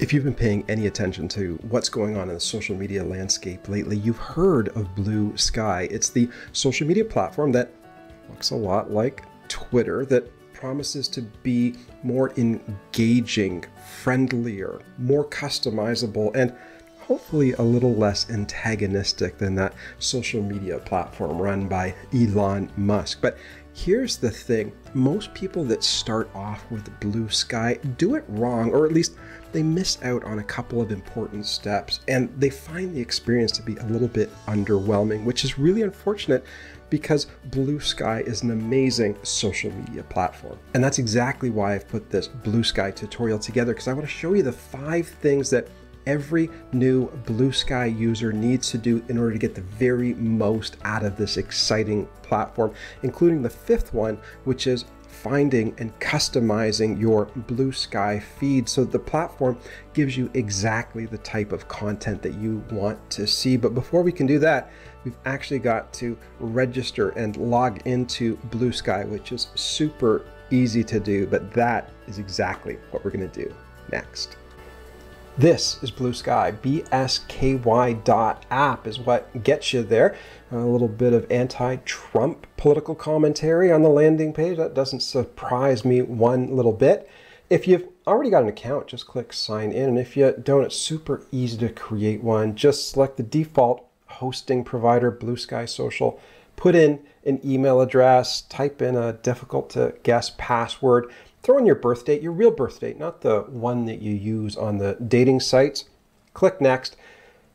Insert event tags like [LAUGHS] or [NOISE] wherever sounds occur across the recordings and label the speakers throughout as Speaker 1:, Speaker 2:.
Speaker 1: If you've been paying any attention to what's going on in the social media landscape lately, you've heard of Bluesky. It's the social media platform that looks a lot like Twitter that promises to be more engaging, friendlier, more customizable, and hopefully a little less antagonistic than that social media platform run by Elon Musk. But here's the thing most people that start off with Bluesky do it wrong, or at least they miss out on a couple of important steps and they find the experience to be a little bit underwhelming, which is really unfortunate because Bluesky is an amazing social media platform. And that's exactly why I've put this Bluesky tutorial together because I want to show you the five things that every new Bluesky user needs to do in order to get the very most out of this exciting platform, including the fifth one, which is finding and customizing your Bluesky feed so the platform gives you exactly the type of content that you want to see. But before we can do that, we've actually got to register and log into Bluesky, which is super easy to do, but that is exactly what we're going to do next. This is Bluesky. BSKY.app is what gets you there. A little bit of anti Trump political commentary on the landing page. That doesn't surprise me one little bit. If you've already got an account, just click sign in. And if you don't, it's super easy to create one. Just select the default hosting provider, Bluesky Social. Put in an email address, type in a difficult to guess password Throw in your birth date, your real birth date, not the one that you use on the dating sites. Click next.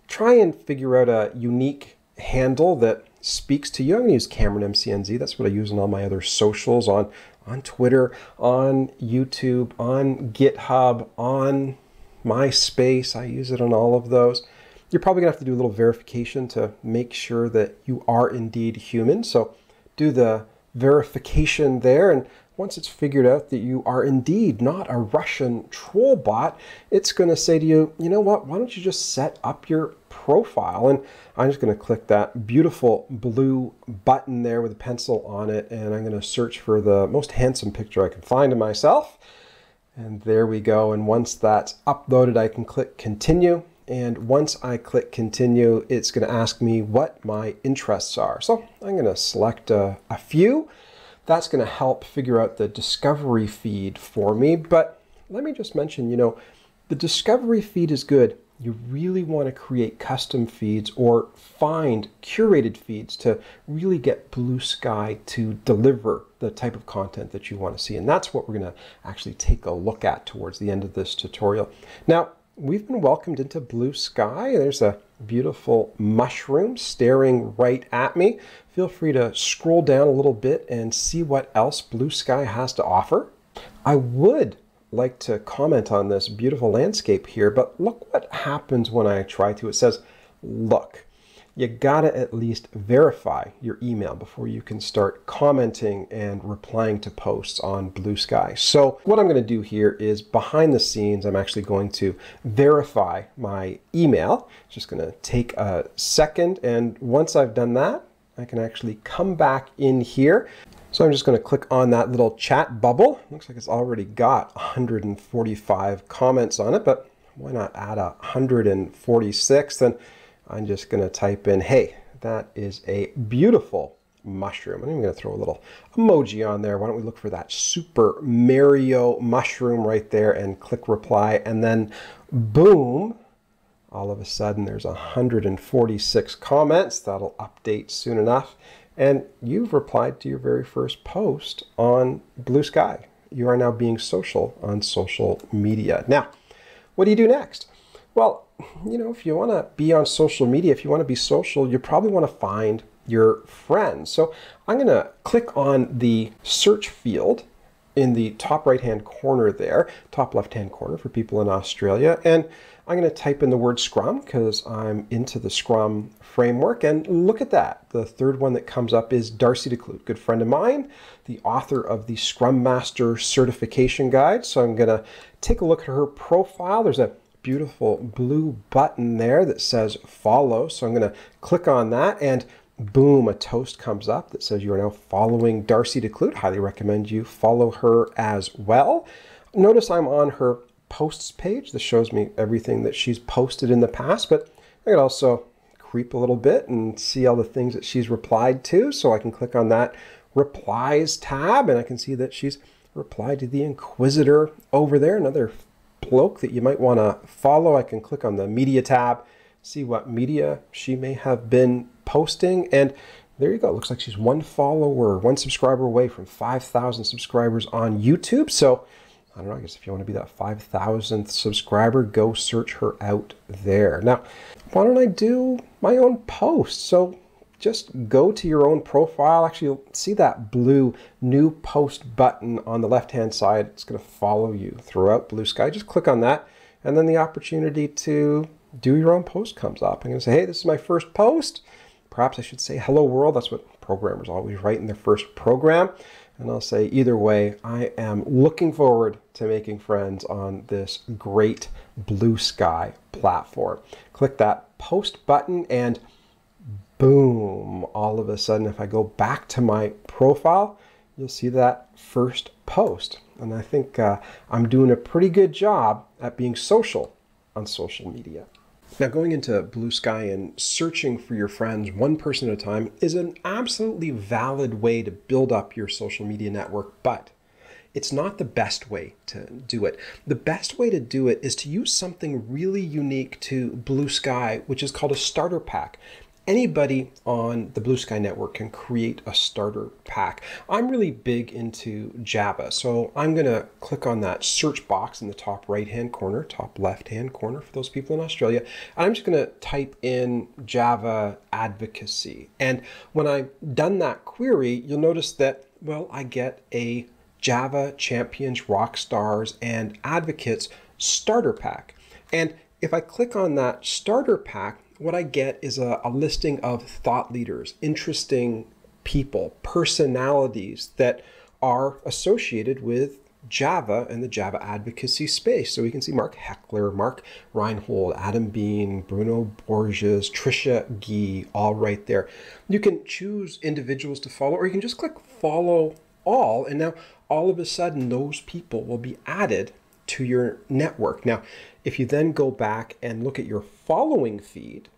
Speaker 1: Try and figure out a unique handle that speaks to you. I'm going to use Cameron MCNZ. That's what I use on all my other socials on on Twitter, on YouTube, on GitHub, on MySpace. I use it on all of those. You're probably going to have to do a little verification to make sure that you are indeed human. So do the verification there and once it's figured out that you are indeed not a Russian troll bot, it's going to say to you, you know what, why don't you just set up your profile? And I'm just going to click that beautiful blue button there with a pencil on it, and I'm going to search for the most handsome picture I can find of myself. And there we go. And once that's uploaded, I can click continue. And once I click continue, it's going to ask me what my interests are. So I'm going to select a, a few. That's going to help figure out the discovery feed for me. But let me just mention, you know, the discovery feed is good. You really want to create custom feeds or find curated feeds to really get Bluesky to deliver the type of content that you want to see. And that's what we're going to actually take a look at towards the end of this tutorial. Now, we've been welcomed into Bluesky. There's a beautiful mushroom staring right at me. Feel free to scroll down a little bit and see what else Bluesky has to offer. I would like to comment on this beautiful landscape here, but look what happens when I try to. It says, look you gotta at least verify your email before you can start commenting and replying to posts on Bluesky. So what I'm gonna do here is behind the scenes, I'm actually going to verify my email. Just gonna take a second and once I've done that, I can actually come back in here. So I'm just going to click on that little chat bubble. Looks like it's already got 145 comments on it, but why not add a 146? And I'm just going to type in, hey, that is a beautiful mushroom. I'm even going to throw a little emoji on there. Why don't we look for that Super Mario mushroom right there and click reply. And then boom, all of a sudden there's 146 comments. That'll update soon enough. And you've replied to your very first post on Bluesky. You are now being social on social media. Now, what do you do next? Well, you know, if you want to be on social media, if you want to be social, you probably want to find your friends. So I'm going to click on the search field in the top right hand corner there, top left hand corner for people in Australia. And I'm going to type in the word Scrum because I'm into the Scrum framework. And look at that. The third one that comes up is Darcy DeClute, good friend of mine, the author of the Scrum Master Certification Guide. So I'm going to take a look at her profile. There's a beautiful blue button there that says follow. So I'm going to click on that and boom, a toast comes up that says you are now following Darcy DeClute. Highly recommend you follow her as well. Notice I'm on her posts page. This shows me everything that she's posted in the past, but I could also creep a little bit and see all the things that she's replied to. So I can click on that replies tab and I can see that she's replied to the Inquisitor over there, another bloke that you might want to follow. I can click on the media tab, see what media she may have been posting. And there you go. It looks like she's one follower, one subscriber away from 5,000 subscribers on YouTube. So I don't know, I guess if you want to be that 5,000th subscriber, go search her out there. Now, why don't I do my own post? So just go to your own profile. Actually, you'll see that blue new post button on the left-hand side. It's going to follow you throughout Bluesky. Just click on that, and then the opportunity to do your own post comes up. I'm going to say, hey, this is my first post. Perhaps I should say hello world. That's what programmers always write in their first program. And I'll say either way, I am looking forward to making friends on this great Bluesky platform. Click that post button and boom, all of a sudden, if I go back to my profile, you'll see that first post. And I think uh, I'm doing a pretty good job at being social on social media. Now, going into Bluesky and searching for your friends one person at a time is an absolutely valid way to build up your social media network, but it's not the best way to do it. The best way to do it is to use something really unique to Bluesky, which is called a starter pack anybody on the Bluesky Network can create a starter pack. I'm really big into Java, so I'm going to click on that search box in the top right hand corner, top left hand corner for those people in Australia, and I'm just going to type in Java advocacy. And when I've done that query, you'll notice that, well, I get a Java Champions, Rock Stars, and Advocates starter pack. And if I click on that starter pack, what I get is a, a listing of thought leaders, interesting people, personalities that are associated with Java and the Java advocacy space. So we can see Mark Heckler, Mark Reinhold, Adam Bien, Bruno Borges, Trisha Gee, all right there. You can choose individuals to follow, or you can just click follow all, and now all of a sudden those people will be added to your network. Now, if you then go back and look at your following feed,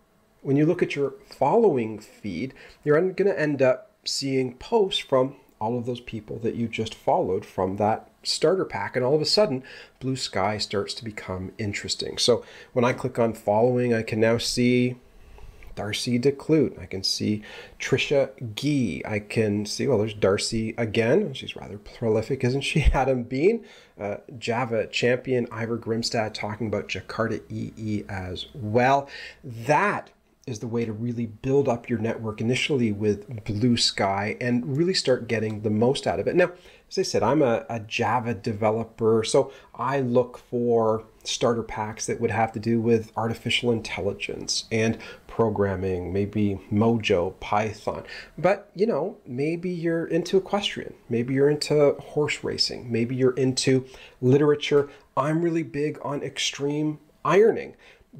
Speaker 1: when you look at your following feed, you're going to end up seeing posts from all of those people that you just followed from that starter pack. And all of a sudden, Bluesky starts to become interesting. So when I click on following, I can now see Darcy DeClute. I can see Trisha Gee. I can see, well, there's Darcy again. She's rather prolific, isn't she? [LAUGHS] Adam Bien, uh, Java champion, Ivar Grimstad talking about Jakarta EE as well. That is the way to really build up your network initially with Bluesky and really start getting the most out of it. Now, as I said, I'm a, a, Java developer, so I look for starter packs that would have to do with artificial intelligence and programming, maybe Mojo, Python. But, you know, maybe you're into equestrian, maybe you're into horse racing, maybe you're into literature. I'm really big on extreme ironing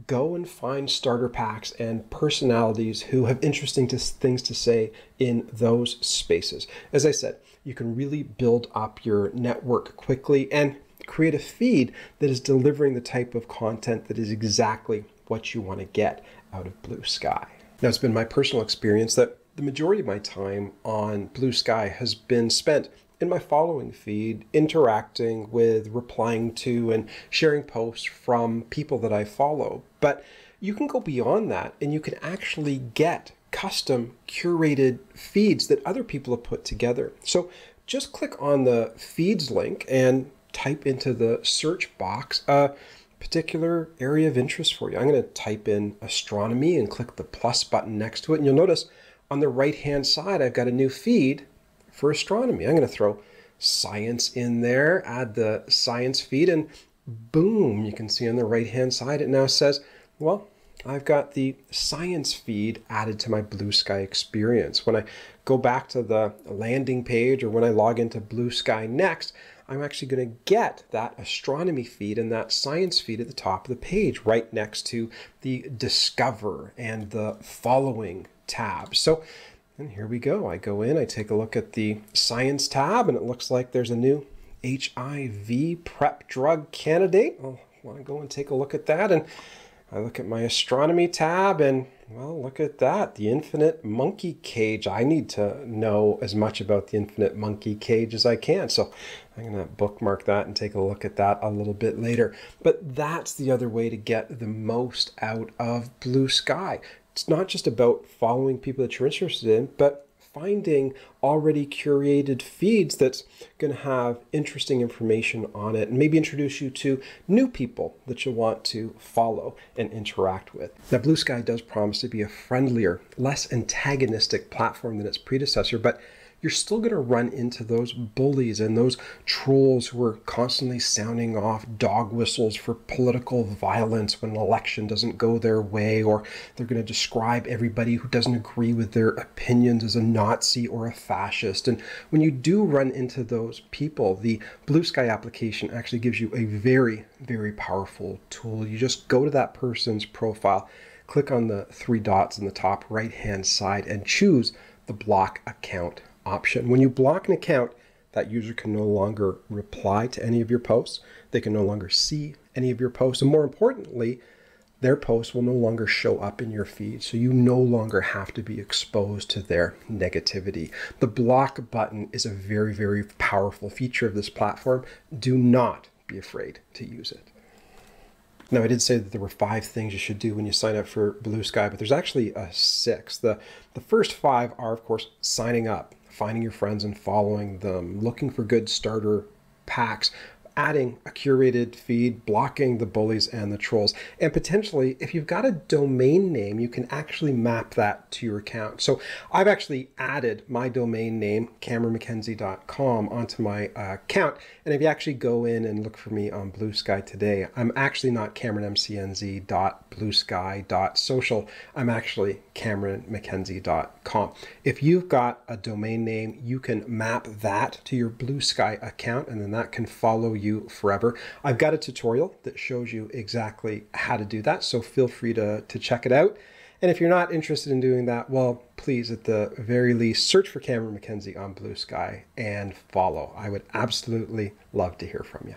Speaker 1: go and find starter packs and personalities who have interesting to, things to say in those spaces. As I said, you can really build up your network quickly and create a feed that is delivering the type of content that is exactly what you want to get out of Bluesky. Now, it's been my personal experience that the majority of my time on Bluesky has been spent in my following feed interacting with, replying to, and sharing posts from people that I follow. But you can go beyond that and you can actually get custom curated feeds that other people have put together. So just click on the feeds link and type into the search box a particular area of interest for you. I'm going to type in astronomy and click the plus button next to it. And you'll notice on the right hand side, I've got a new feed for astronomy. I'm going to throw science in there, add the science feed, and boom, you can see on the right hand side it now says, well, I've got the science feed added to my Bluesky experience. When I go back to the landing page or when I log into Bluesky Next, I'm actually going to get that astronomy feed and that science feed at the top of the page, right next to the Discover and the Following tabs. So and here we go. I go in, I take a look at the Science tab, and it looks like there's a new HIV PrEP drug candidate. I'll want to go and take a look at that. And I look at my astronomy tab and well, look at that. The infinite monkey cage. I need to know as much about the infinite monkey cage as I can. So I'm going to bookmark that and take a look at that a little bit later. But that's the other way to get the most out of Bluesky. It's not just about following people that you're interested in, but finding already curated feeds that's going to have interesting information on it and maybe introduce you to new people that you'll want to follow and interact with. Now, Bluesky does promise to be a friendlier, less antagonistic platform than its predecessor, but you're still going to run into those bullies and those trolls who are constantly sounding off dog whistles for political violence when an election doesn't go their way, or they're going to describe everybody who doesn't agree with their opinions as a Nazi or a fascist. And when you do run into those people, the Bluesky application actually gives you a very, very powerful tool. You just go to that person's profile, click on the three dots in the top right hand side, and choose the block account option. When you block an account, that user can no longer reply to any of your posts. They can no longer see any of your posts. And more importantly, their posts will no longer show up in your feed. So you no longer have to be exposed to their negativity. The block button is a very, very powerful feature of this platform. Do not be afraid to use it. Now, I did say that there were five things you should do when you sign up for Bluesky, but there's actually a six. The, the first five are, of course, signing up finding your friends and following them, looking for good starter packs, adding a curated feed, blocking the bullies and the trolls. And potentially, if you've got a domain name, you can actually map that to your account. So I've actually added my domain name, cameronmckenzie.com, onto my uh, account. And if you actually go in and look for me on Bluesky today, I'm actually not CameronMCNZ.bluesky.social. I'm actually cameronmckenzie.com. If you've got a domain name, you can map that to your Bluesky account, and then that can follow you you forever. I've got a tutorial that shows you exactly how to do that, so feel free to, to check it out. And if you're not interested in doing that, well, please, at the very least, search for Cameron McKenzie on Bluesky and follow. I would absolutely love to hear from you.